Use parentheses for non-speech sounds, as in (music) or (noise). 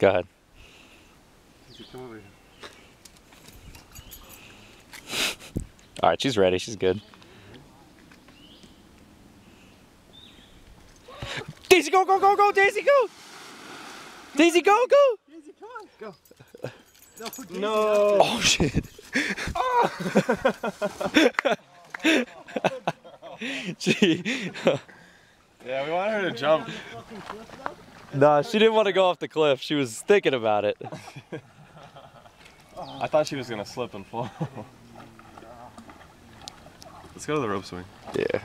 Go ahead. All right, she's ready. She's good. Daisy, go, go, go, go, Daisy, go! Daisy, go, go! Daisy, come on, go. No. Oh shit! (laughs) (laughs) Gee. Yeah, we want her to jump. Nah, she didn't want to go off the cliff. She was thinking about it. I thought she was gonna slip and fall. Let's go to the rope swing. Yeah.